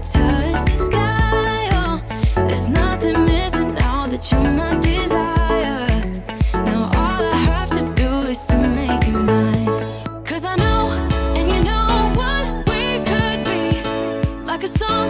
could touch the sky. Oh, there's nothing missing now that you're my desire. Now all I have to do is to make you mine. Cause I know, and you know what we could be. Like a song